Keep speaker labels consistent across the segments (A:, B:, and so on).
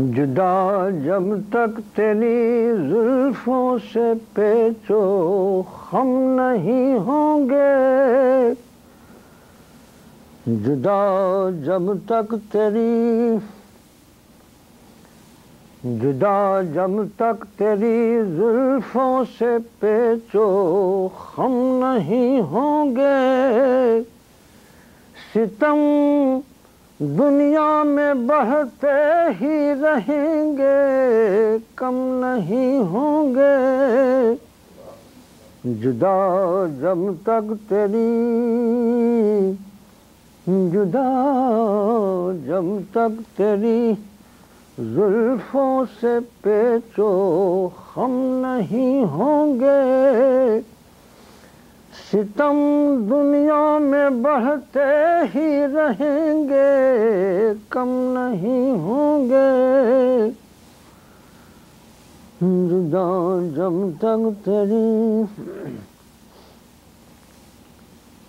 A: जुदा जब तक तेरी जुल्फों से पेचो हम नहीं होंगे। जुदा जब तक तेरी, जुदा जब तक तेरी जुल्फों से पेचो हम नहीं होंगे। सितम दुनिया में बढ़ते ही रहेंगे, कम नहीं होंगे। जुदा जब तक तेरी, जुदा जब तक तेरी जुल्फों से पेचो हम नहीं होंगे। सितम दुनिया में बढ़ते ही रहेंगे, कम नहीं होंगे। जुदा जब तक तेरी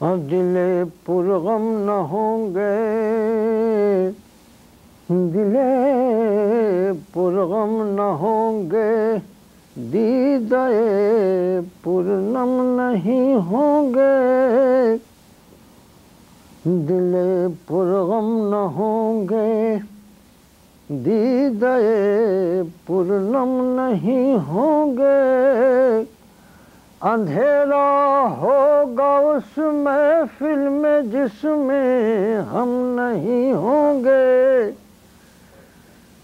A: और दिले पुरगम न होंगे, दिले पुरगम न होंगे। दीदाए पूर्णम नहीं होंगे। दिले पुरगम न होंगे। दीदाए पूर्णम नहीं होंगे। अंधेरा होगा उस महफिल जिसमें हम नहीं होंगे।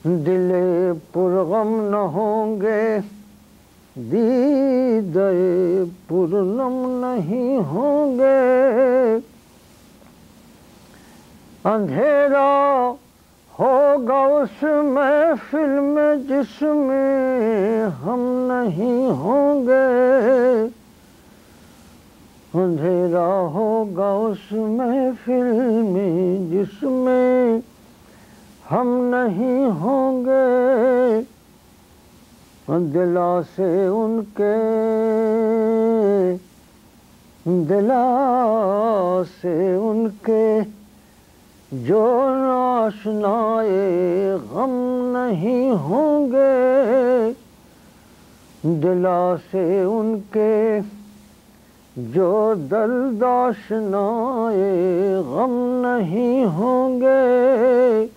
A: दिले पुरगम न होंगे। दीदे पूर्णम नहीं होंगे। अंधेरा होगा उस महफिल में जिसमें हम नहीं होंगे। अंधेरा होगा उस महफिल में जिसमें हम नहीं होंगे। दिला से उनके दिला से उनके, जो नाशनाए गम नहीं होंगे दिला से उनके, जो दलदाशनाए गम नहीं होंगे।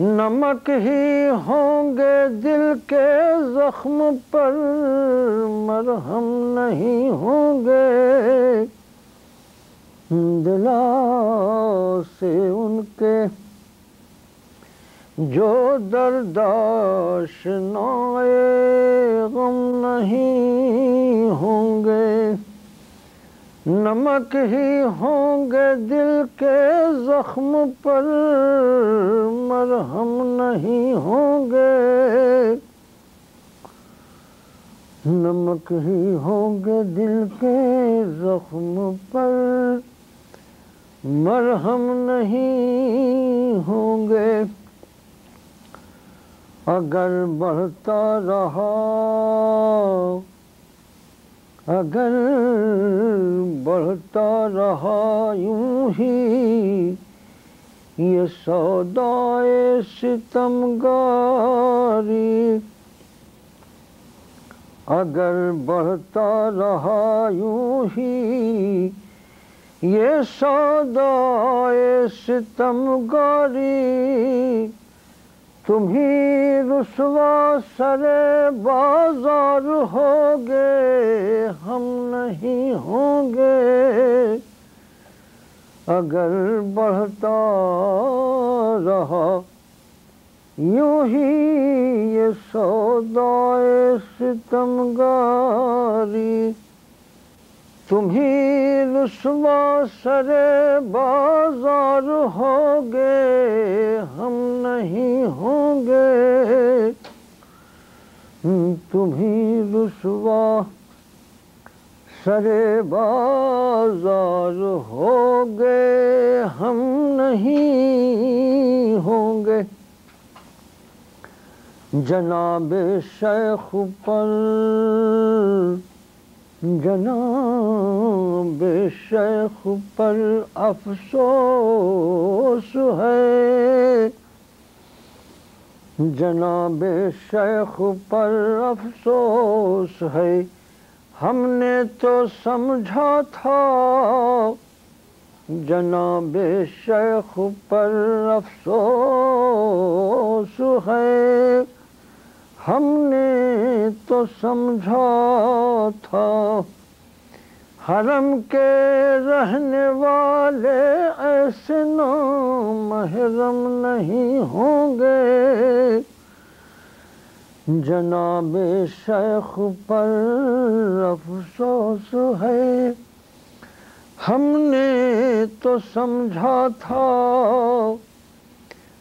A: नमक ही होंगे दिल के जख्म पर, मरहम नहीं होंगे। दिला से उनके जो दर्दाश गम नहीं होंगे। नमक ही होंगे दिल के जख्म पर, मरहम नहीं होंगे। नमक ही होंगे दिल के जख्म पर, मरहम नहीं होंगे। अगर बढ़ता रहा, अगर बढ़ता रहा यूँ ही। ये सौदाए सितमगारी अगर बढ़ता रहा यूँ ही, ये सौदाए सितमगारी तुम ही रुसवा सरे बाज़ार होगे, हम नहीं होंगे। अगर बढ़ता रहा, यूँ ही ये सौदाए सितमगारी। तुम ही रुसवा सरे बाज़ार होगे, हम नहीं होंगे। तुम्ही रुसवा सरे बाज़ार होगे, हम नहीं होंगे। जनाब शेख पर जनाब शेख पर अफसोस है। जनाब शेख पर अफसोस है। हमने तो समझा था। जनाब शेख पर अफसोस है। हमने तो समझा था, हरम के रहने वाले ऐसे नो महरम नहीं होंगे। जनाब शेख पर अफसोस है, हमने तो समझा था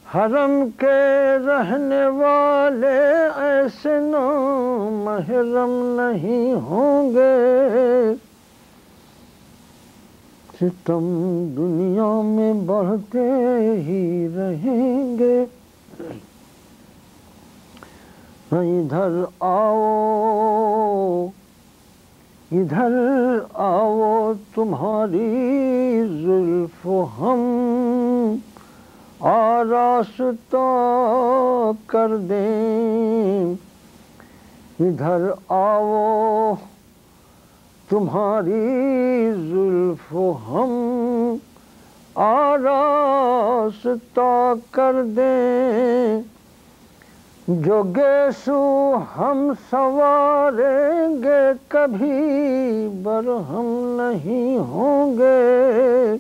A: हरम के रहने वाले ऐसे नो महरम नहीं होंगे सितम दुनिया में बढ़ते ही रहेंगे। इधर आओ इधर आओ तुम्हारी जुल्फ हम। आरास्ता कर दें। इधर आओ, तुम्हारी जुल्फ हम आरास्ता कर दें। जो गेसु हम सवारेंगे, कभी बरहम नहीं होंगे।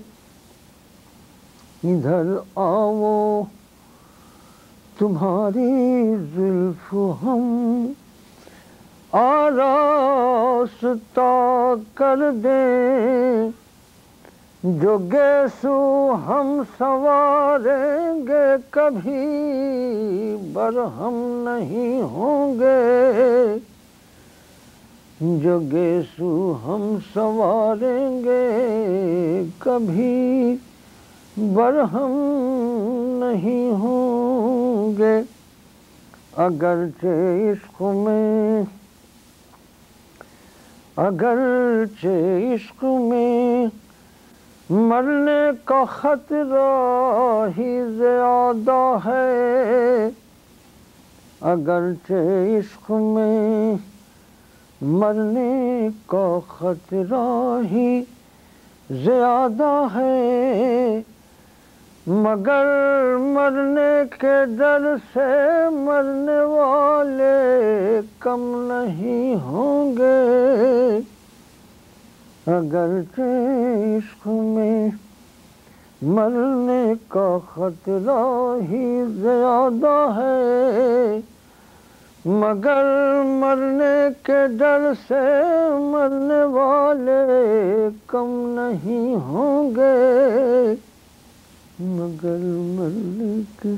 A: इधर आओ, तुम्हारी जुल्फ हम आरास्ता कर दें। जो गेसु हम सवारेंगे, कभी बरहम नहीं होंगे। जो गेसु हम सवारेंगे, कभी बरहम नहीं होंगे, अगरचे इश्क में, अगरचे इश्क में, मरने का खतरा ही ज़्यादा है। अगरचे इश्क में, मरने का खतरा ही ज़्यादा है। मगर मरने के डर से मरने वाले कम नहीं होंगे। अगर इश्क में मरने का खतरा ही ज़्यादा है, मगर मरने के डर से मरने वाले कम नहीं होंगे। मगर मरने के